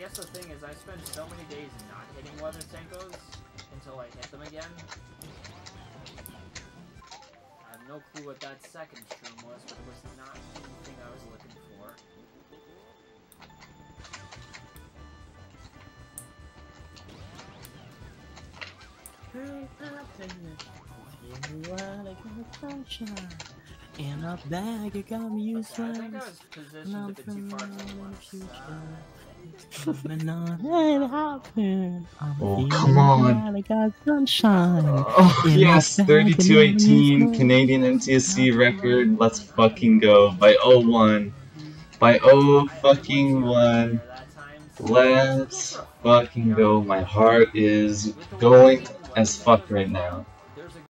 guess the thing is, I spent so many days not hitting weather Senkos until I hit them again. I have no clue what that second stream was, but it was not anything I was looking for. You are like a sunshine in a bag of gum Okay, I think I was positioned a bit too far to the left. Oh, Coming on and happen. I'm Oh, come on. Like a sunshine. Oh, yes, 3218. Canadian NTSC record. Let's fucking go. By 01. By 0 fucking 1. Let's fucking go. My heart is going as fuck right now.